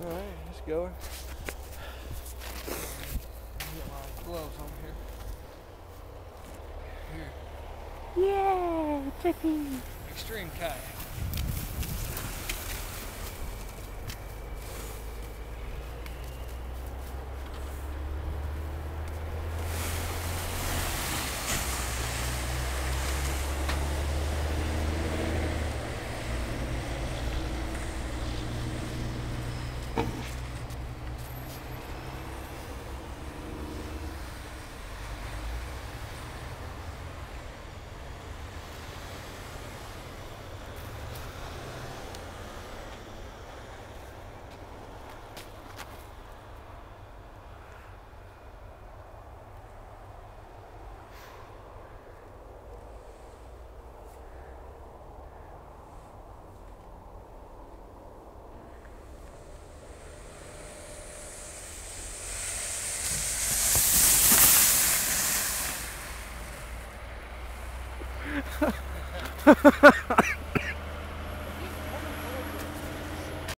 Alright, let's go. Get my gloves on here. Here. Yeah, tricky. Extreme kayak. Ha ha ha!